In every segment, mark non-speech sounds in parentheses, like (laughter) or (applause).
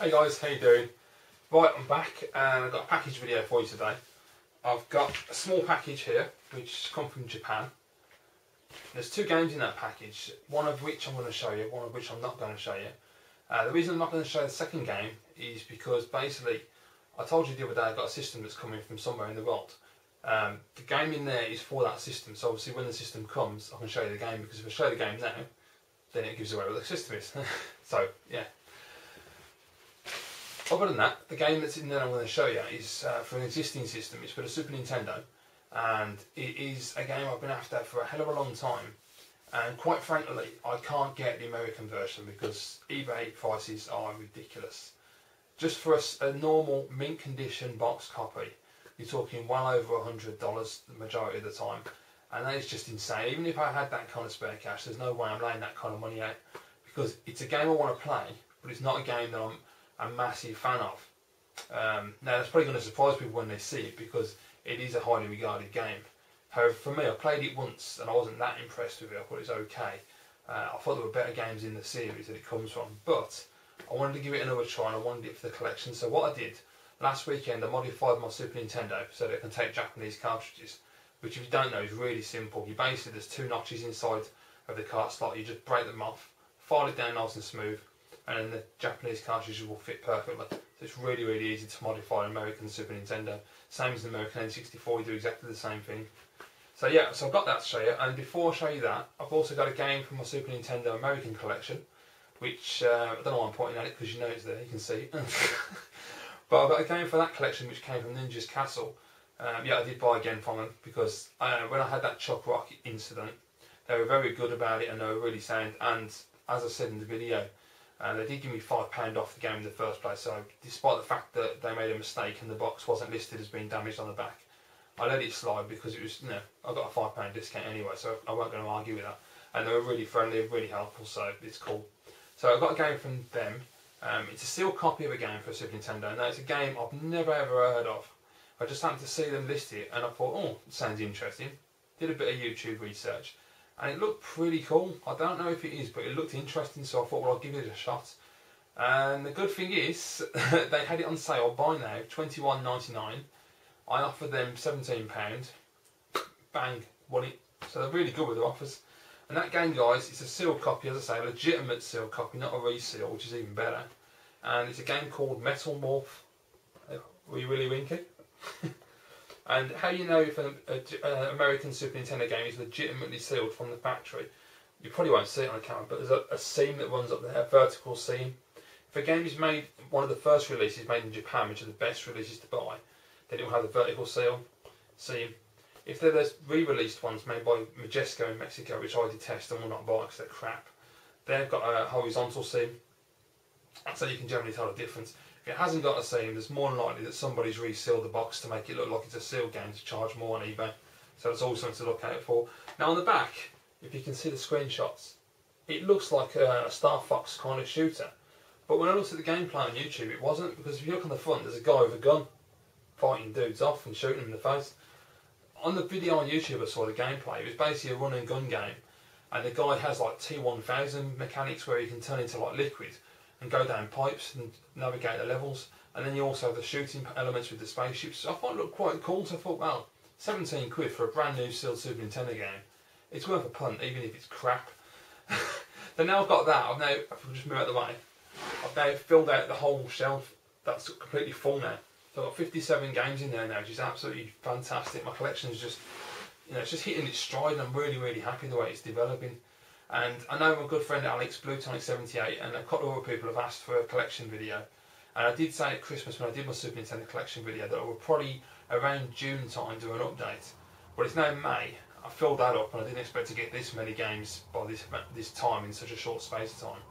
Hey guys, how you doing? Right, I'm back and I've got a package video for you today. I've got a small package here, which has come from Japan. There's two games in that package, one of which I'm going to show you, one of which I'm not going to show you. Uh, the reason I'm not going to show the second game is because basically, I told you the other day I've got a system that's coming from somewhere in the world. Um, the game in there is for that system, so obviously when the system comes, I can show you the game because if I show the game now, then it gives away what the system is. (laughs) so, yeah. Other than that, the game that's in there I'm going to show you is uh, for an existing system. It's for the Super Nintendo, and it is a game I've been after for a hell of a long time. And quite frankly, I can't get the American version because eBay prices are ridiculous. Just for a, a normal mint condition box copy, you're talking well over a hundred dollars the majority of the time, and that is just insane. Even if I had that kind of spare cash, there's no way I'm laying that kind of money out because it's a game I want to play, but it's not a game that I'm a massive fan of. Um, now that's probably going to surprise people when they see it because it is a highly regarded game. However, for me, I played it once and I wasn't that impressed with it. I thought it was okay. Uh, I thought there were better games in the series that it comes from, but I wanted to give it another try and I wanted it for the collection. So what I did last weekend, I modified my Super Nintendo so that it can take Japanese cartridges, which if you don't know is really simple. You basically there's two notches inside of the cart slot. You just break them off, file it down nice and smooth, and the Japanese cartridges will fit perfectly. So it's really, really easy to modify an American Super Nintendo. Same as the American N64, you do exactly the same thing. So yeah, so I've got that to show you, and before I show you that, I've also got a game from my Super Nintendo American collection, which, uh, I don't know why I'm pointing at it, because you know it's there, you can see. (laughs) but I've got a game for that collection which came from Ninja's Castle. Um, yeah, I did buy again from them, because uh, when I had that Chuck Rock incident, they were very good about it, and they were really sound, and as I said in the video, and they did give me five pound off the game in the first place. So despite the fact that they made a mistake and the box wasn't listed as being damaged on the back, I let it slide because it was you know I got a five pound discount anyway, so I wasn't going to argue with that. And they were really friendly, really helpful, so it's cool. So I got a game from them. Um, it's a sealed copy of a game for Super Nintendo. Now it's a game I've never ever heard of. I just happened to see them list it, and I thought, oh, sounds interesting. Did a bit of YouTube research and it looked pretty cool. I don't know if it is, but it looked interesting, so I thought, well, I'll give it a shot. And the good thing is, (laughs) they had it on sale by now, twenty one ninety nine. I offered them seventeen pound. Bang, won it. So they're really good with their offers. And that game, guys, it's a sealed copy, as I say, a legitimate sealed copy, not a reseal, which is even better. And it's a game called Metal Morph. Were you really winking? (laughs) And how do you know if an American Super Nintendo game is legitimately sealed from the factory, you probably won't see it on the camera, but there's a, a seam that runs up there, a vertical seam. If a game is made, one of the first releases made in Japan, which are the best releases to buy, then it will have the vertical seal, seam. If they're the re-released ones made by Majesco in Mexico, which I detest and will not buy because they're crap, they've got a horizontal seam, so you can generally tell the difference. It hasn't got a seam, there's more than likely that somebody's resealed the box to make it look like it's a sealed game to charge more on eBay. So that's always something to look out for. Now on the back, if you can see the screenshots, it looks like a, a Star Fox kind of shooter. But when I looked at the gameplay on YouTube, it wasn't because if you look on the front, there's a guy with a gun fighting dudes off and shooting them in the face. On the video on YouTube, I saw the gameplay. It was basically a run and gun game, and the guy has like T1000 mechanics where he can turn into like liquid and go down pipes and navigate the levels. And then you also have the shooting elements with the spaceships. So I thought it looked quite cool. So I thought, well, 17 quid for a brand new sealed Super Nintendo game. It's worth a punt, even if it's crap. (laughs) then now I've got that, I've now, if just move out the way, I've now filled out the whole shelf. That's completely full now. So I've got 57 games in there now, which is absolutely fantastic. My collection is just, you know, it's just hitting its stride and I'm really, really happy the way it's developing. And I know my good friend Alex, Bluetonic78, and a couple of other people have asked for a collection video. And I did say at Christmas when I did my Super Nintendo collection video that I would probably around June time do an update. But it's now May. I filled that up and I didn't expect to get this many games by this this time in such a short space of time.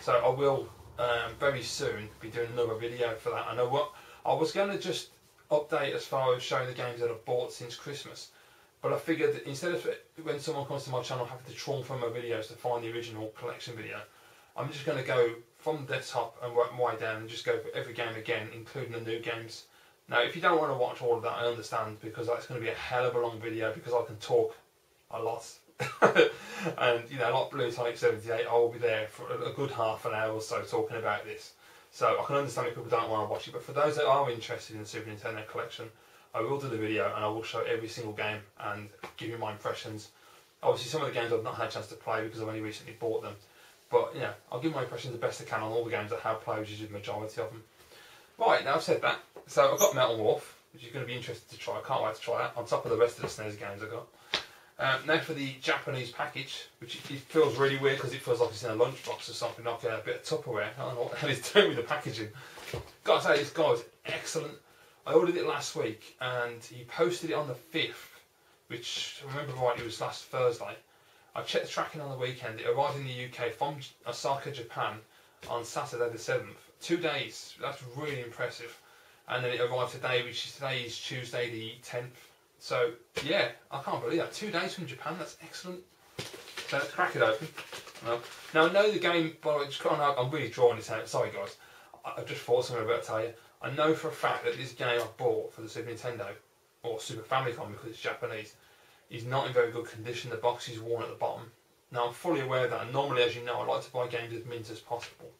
So I will um, very soon be doing another video for that. I know what I was going to just update as far as showing the games that I've bought since Christmas. But I figured that instead of when someone comes to my channel having to trawl through my videos to find the original collection video, I'm just going to go from the desktop and work my way down and just go for every game again, including the new games. Now, if you don't want to watch all of that, I understand because that's going to be a hell of a long video because I can talk a lot. (laughs) and, you know, like Blue Bluetonic 78, I will be there for a good half an hour or so talking about this. So I can understand if people don't want to watch it, but for those that are interested in the Super Nintendo collection, I will do the video and I will show every single game and give you my impressions. Obviously, some of the games I've not had a chance to play because I've only recently bought them. But yeah, I'll give my impressions the best I can on all the games I have played, which is the majority of them. Right, now I've said that. So I've got Metal Wolf, which you're going to be interested to try. I can't wait to try that, on top of the rest of the SNES games I've got. Um, now for the Japanese package, which it, feels really weird because it feels like it's in a lunchbox or something, like a bit of Tupperware. I don't know what the hell he's (laughs) doing with the packaging. Gotta say, this guy guy's excellent. I ordered it last week and he posted it on the 5th, which, I remember right, it was last Thursday. I checked the tracking on the weekend. It arrived in the UK from Osaka, Japan on Saturday the 7th. Two days. That's really impressive. And then it arrived today, which is today is Tuesday the 10th. So, yeah, I can't believe that. Two days from Japan, that's excellent. So let's crack it open. Now, I know the game, way, I'm really drawing this out. Sorry, guys. I just thought something about to tell you. I know for a fact that this game I bought for the Super Nintendo, or Super Famicom because it's Japanese, is not in very good condition. The box is worn at the bottom. Now I'm fully aware of that, normally, as you know, I like to buy games as mint as possible.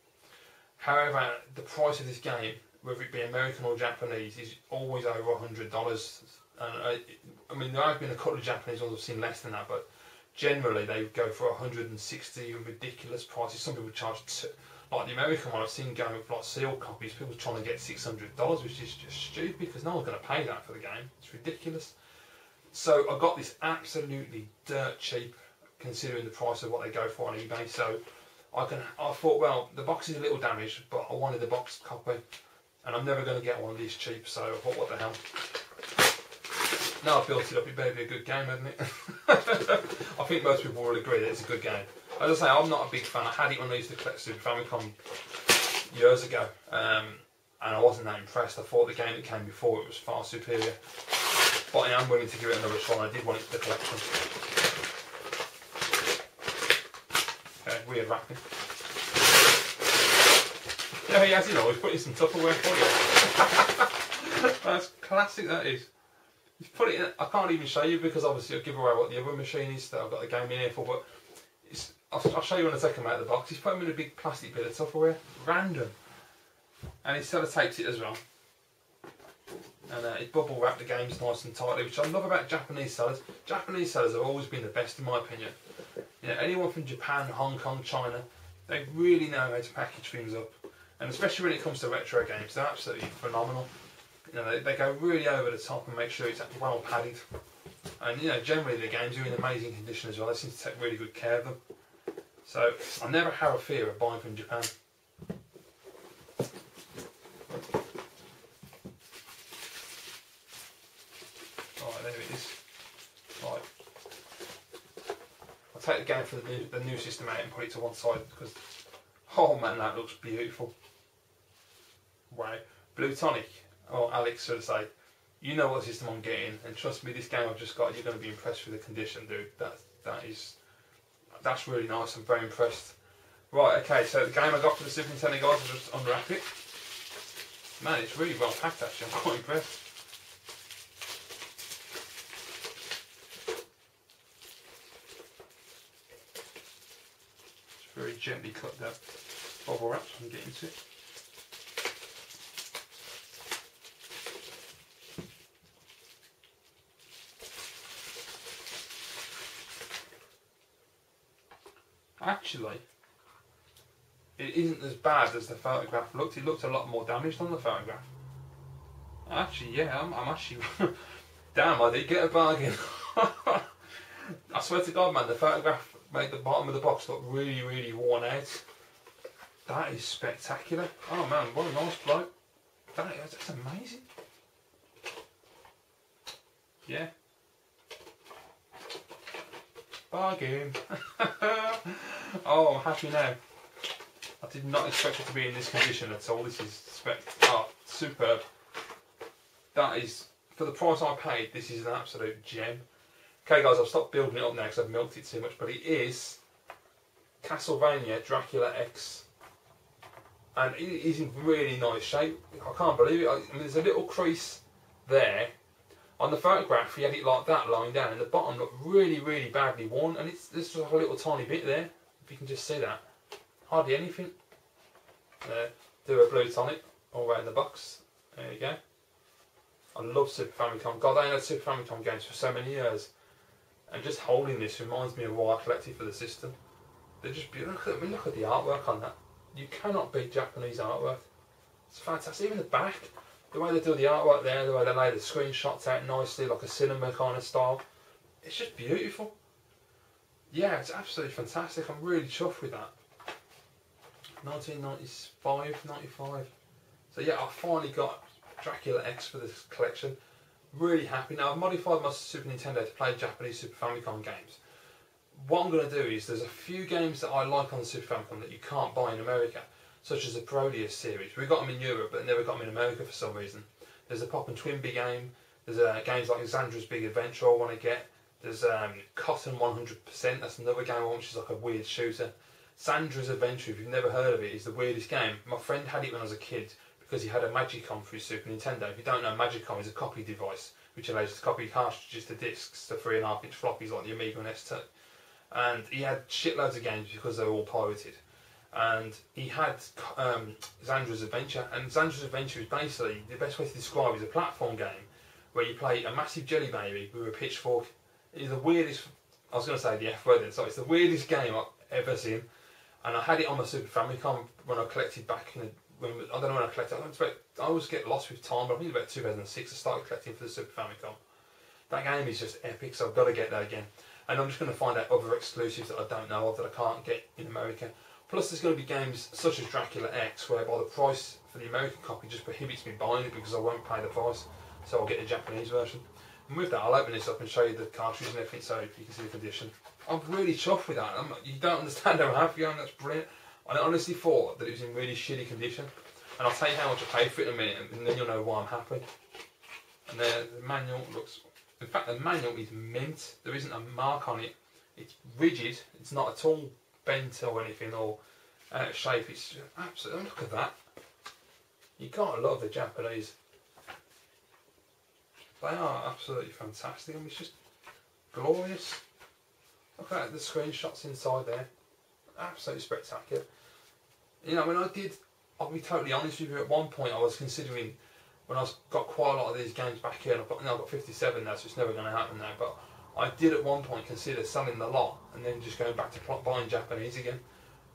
However, the price of this game, whether it be American or Japanese, is always over $100. And I, I mean, there have been a couple of Japanese ones I've seen less than that, but generally they go for 160 ridiculous prices. Some people charge like the American one, I've seen going with like sealed copies, people trying to get $600, which is just stupid because no one's going to pay that for the game. It's ridiculous. So I got this absolutely dirt cheap, considering the price of what they go for on eBay. So I can, I thought, well, the box is a little damaged, but I wanted the box copy, and I'm never going to get one of these cheap. So I thought, what the hell? Now I've built it up, it better be a good game, hasn't it? (laughs) I think most people will agree that it's a good game. As I say, I'm not a big fan. I had it when I used to collect Super Famicom years ago, um, and I wasn't that impressed. I thought the game that came before it was far superior. But I am willing to give it another try. I did want it for the collection. Okay, weird wrapping. Yeah, he has it. He's putting some Tupperware for you. (laughs) That's classic, that is. He's put it in, I can't even show you because obviously I'll give away what the other machine is that I've got the game in here for, but I'll, I'll, show you when I take out of the box. He's put them in a big plastic bit of Tupperware. Random. And he sort of tapes it as well. And uh, it bubble wrapped the games nice and tightly, which I love about Japanese sellers. Japanese sellers have always been the best in my opinion. You know, anyone from Japan, Hong Kong, China, they really know how to package things up. And especially when it comes to retro games, they're absolutely phenomenal. You know, they, they go really over the top and make sure it's well padded. And you know, generally the games are in amazing condition as well. They seem to take really good care of them. So I never have a fear of buying from Japan. Right, there it is. Right. I'll take the game for the new, the new system out and put it to one side because, oh man, that looks beautiful. Wow. Blue Tonic, or Alex should I say, you know what system I'm getting, and trust me, this game I've just got, you're going to be impressed with the condition, dude. That that is, that's really nice. I'm very impressed. Right, okay, so the game I got for the Super Nintendo guys, I'll just unwrap it. Man, it's really well packed actually. I'm quite impressed. It's very gently cut that bubble wrap so I can get into it. Actually, it isn't as bad as the photograph looked. It looked a lot more damaged on the photograph. Actually, yeah, I'm, I'm actually... (laughs) Damn, I did get a bargain. (laughs) I swear to God, man, the photograph made the bottom of the box look really, really worn out. That is spectacular. Oh man, what a nice bloke. That is, that's amazing. Yeah. Bargain. (laughs) oh, happy now. I did not expect it to be in this condition at all. This is spec oh, superb. That is, for the price I paid, this is an absolute gem. Okay guys, I've stopped building it up now because I've milked it too much, but it is Castlevania Dracula X. And it is in really nice shape. I can't believe it. I mean, there's a little crease there. On the photograph, he had it like that lying down, and the bottom looked really, really badly worn, and it's just a little tiny bit there, if you can just see that. Hardly anything. Uh, do a blue tonic all in the box. There you go. I love Super Famicom. God, I had Super Famicom games for so many years. And just holding this reminds me of what I collected for the system. They're just beautiful. I mean, look at the artwork on that. You cannot beat Japanese artwork. It's fantastic. Even the back, the way they do the artwork there, the way they lay the screenshots out nicely, like a cinema kind of style. It's just beautiful. Yeah, it's absolutely fantastic. I'm really chuffed with that. 1995, 95. So yeah, I finally got Dracula X for this collection. Really happy. Now I've modified my Super Nintendo to play Japanese Super Famicom games. What I'm going to do is there's a few games that I like on the Super Famicom that you can't buy in America, such as the Parodius series. We got them in Europe, but never got them in America for some reason. There's a Pop and Twinbee game. There's uh, games like Xandra's Big Adventure I want to get. There's um, Cotton 100%. That's another game I want, which is like a weird shooter. Sandra's Adventure, if you've never heard of it, is the weirdest game. My friend had it when I was a kid because he had a Magicom for his Super Nintendo. If you don't know, Magicom is a copy device which allows you to copy cartridges to discs to three and a half inch floppies like the Amiga and ST. And he had shitloads of games because they were all pirated. And he had um, Xandra's Adventure, and Xandra's Adventure is basically the best way to describe it is a platform game where you play a massive jelly baby with a pitchfork. It's the weirdest. I was going to say the F word then, so it's the weirdest game I've ever seen. And I had it on my Super Famicom when I collected back in the when I don't know when I collected. I, about, I always get lost with time, but I think about 2006 I started collecting for the Super Famicom. That game is just epic, so I've got to get that again. And I'm just going to find out other exclusives that I don't know of that I can't get in America. Plus, there's going to be games such as Dracula X, whereby the price for the American copy just prohibits me buying it because I won't pay the price, so I'll get the Japanese version. And with that, I'll open this up and show you the cartridge and everything so you can see the condition. I'm really chuffed with that. I'm, you don't understand how happy I am, that's brilliant. I honestly thought that it was in really shitty condition. And I'll tell you how much I paid for it in a minute, and then you'll know why I'm happy. And the, the manual looks, in fact, the manual is mint. There isn't a mark on it. It's rigid. It's not at all bent or anything or out of shape. It's absolutely. Look at that. You can't love the Japanese. They are absolutely fantastic. I mean, it's just glorious. Look at the screenshots inside there. Absolutely spectacular. You know, when I did I'll be totally honest with you. At one point, I was considering when I got quite a lot of these games back here. I've got now I've got 57 now, so it's never going to happen now. But I did at one point consider selling the lot and then just going back to buying Japanese again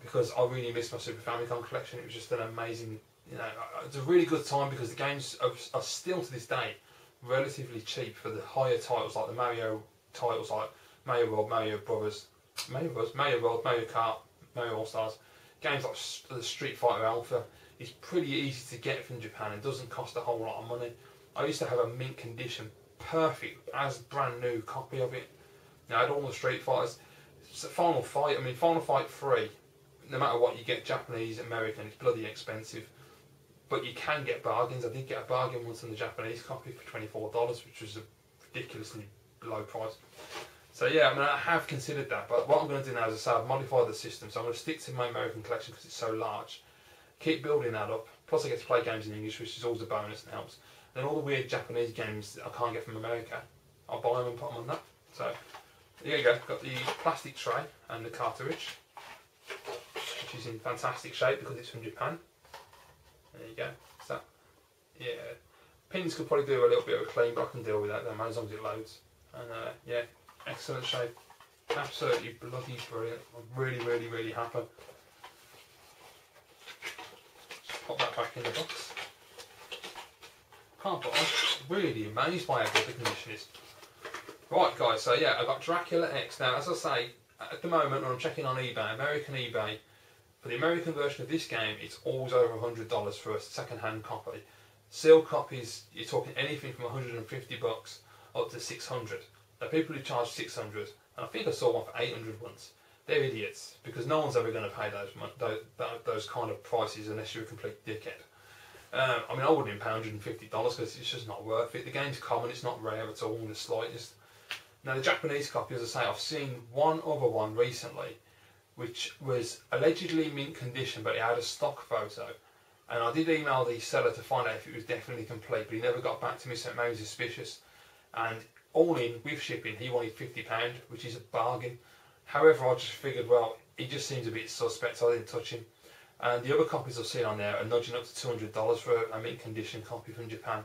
because I really missed my Super Famicom collection. It was just an amazing, you know, it's a really good time because the games are, still to this day relatively cheap for the higher titles like the Mario titles like Mario World, Mario Brothers, Mario Bros, Mario World, Mario Kart, Mario All Stars games like the Street Fighter Alpha is pretty easy to get from Japan and doesn't cost a whole lot of money. I used to have a mint condition, perfect, as brand new copy of it. Now I had all the Street Fighters. Final Fight, I mean Final Fight 3, no matter what you get, Japanese, American, it's bloody expensive. But you can get bargains. I did get a bargain once on the Japanese copy for $24, which was a ridiculously low price. So yeah, I mean, I have considered that, but what I'm going to do now is I say I've modified the system, so I'm going to stick to my American collection because it's so large. Keep building that up. Plus, I get to play games in English, which is always a bonus and helps. And all the weird Japanese games I can't get from America, I'll buy them and put them on that. So there you go. Got the plastic tray and the cartridge, which is in fantastic shape because it's from Japan. There you go. So yeah, pins could probably do a little bit of a clean, but I can deal with that. Then as long as it loads. And uh, yeah, excellent shape. Absolutely bloody brilliant. I'm really, really, really happy. Just pop that back in the box. Can't put I'm really amazed by how good the condition is. Right guys, so yeah, I've got Dracula X. Now as I say, at the moment when I'm checking on eBay, American eBay, for the American version of this game, it's always over $100 for a second-hand copy. Sealed copies, you're talking anything from 150 bucks up to 600. The people who charge 600, and I think I saw one for 800 once, they're idiots because no one's ever going to pay those, those, those kind of prices unless you're a complete dickhead. Uh, I mean, I wouldn't pay $150 because it's just not worth it. The game's common, it's not rare at all in the slightest. Now, the Japanese copy, as I say, I've seen one other one recently which was allegedly mint condition, but it had a stock photo. And I did email the seller to find out if it was definitely complete, but he never got back to me, so it made me suspicious. And all in with shipping, he wanted fifty pound, which is a bargain. However, I just figured, well, he just seems a bit suspect, so I didn't touch him. And the other copies I've seen on there are nudging up to two hundred dollars for a mint condition copy from Japan.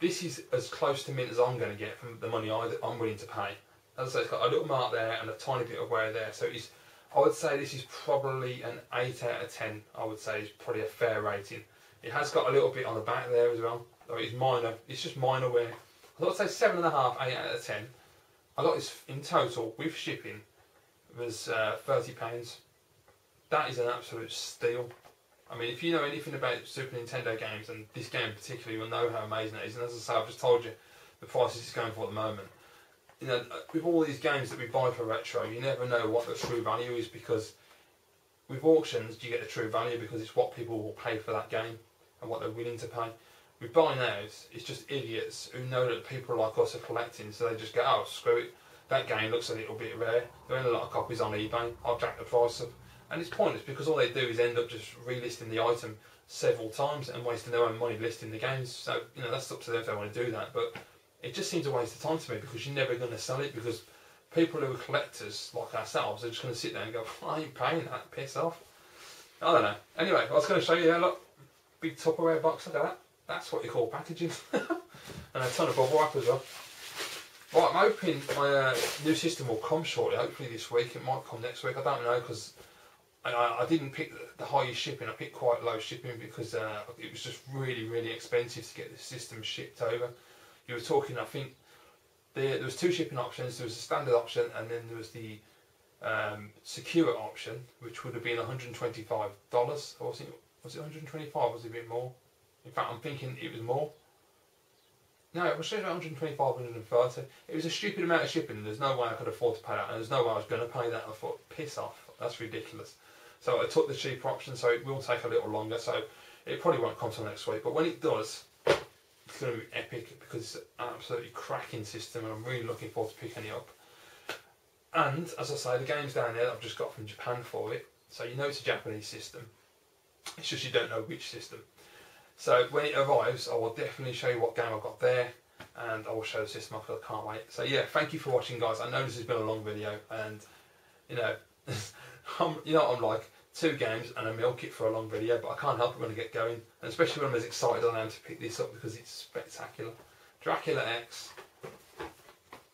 This is as close to mint as I'm going to get from the money I'm willing to pay. As I say, it's got a little mark there and a tiny bit of wear there, so it's. I would say this is probably an eight out of ten. I would say is probably a fair rating. It has got a little bit on the back there as well. Though it's minor. It's just minor wear. I would say seven and a half, eight out of ten. I got this in total with shipping was uh, thirty pounds. That is an absolute steal. I mean, if you know anything about Super Nintendo games and this game particularly, you'll know how amazing it is. And as I say, I've just told you the prices it's going for at the moment. You know, with all these games that we buy for retro, you never know what the true value is because with auctions you get the true value because it's what people will pay for that game and what they're willing to pay. With buying nows, it's just idiots who know that people like us are collecting, so they just go, oh, screw it. That game looks a little bit rare. There are a lot of copies on eBay. I'll jack the price up. And it's pointless because all they do is end up just relisting the item several times and wasting their own money listing the games. So, you know, that's up to them if they want to do that. But it just seems a waste of time to me because you're never going to sell it because people who are collectors like ourselves are just going to sit there and go, (laughs) I ain't paying that, piss off. I don't know. Anyway, I was going to show you, yeah, look, big Tupperware box, look at that. That's what you call packaging. (laughs) and a ton of bubble wrap as well. Right, I'm hoping my uh, new system will come shortly, hopefully this week. It might come next week, I don't know because I, I didn't pick the highest shipping. I picked quite low shipping because uh, it was just really, really expensive to get the system shipped over. You were talking, I think, there, there was two shipping options. There was the standard option, and then there was the um, secure option, which would have been $125. Or was was it 125 Was it a bit more? In fact, I'm thinking it was more. No, it was 125, 130. It was a stupid amount of shipping. There's no way I could afford to pay that, and there's no way I was going to pay that. I thought, piss off. That's ridiculous. So I took the cheaper option, so it will take a little longer. So it probably won't come till next week. But when it does, it's going to be epic because it's an absolutely cracking system, and I'm really looking forward to picking it up. And as I say, the game's down there I've just got from Japan for it. So you know it's a Japanese system. It's just you don't know which system. So when it arrives, I will definitely show you what game I've got there, and I will show the system off. I can't wait. So yeah, thank you for watching, guys. I know this has been a long video, and you know. (laughs) I'm, you know I'm like, two games and I milk it for a long video, but I can't help it when I get going, and especially when I'm as excited as I am to pick this up because it's spectacular. Dracula X,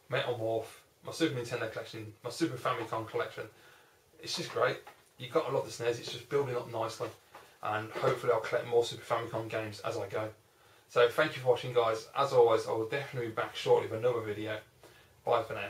Metal Morph, my Super Nintendo collection, my Super Famicom collection. It's just great. You've got a lot of the snares. it's just building up nicely, and hopefully I'll collect more Super Famicom games as I go. So thank you for watching guys. As always, I will definitely be back shortly with another video. Bye for now.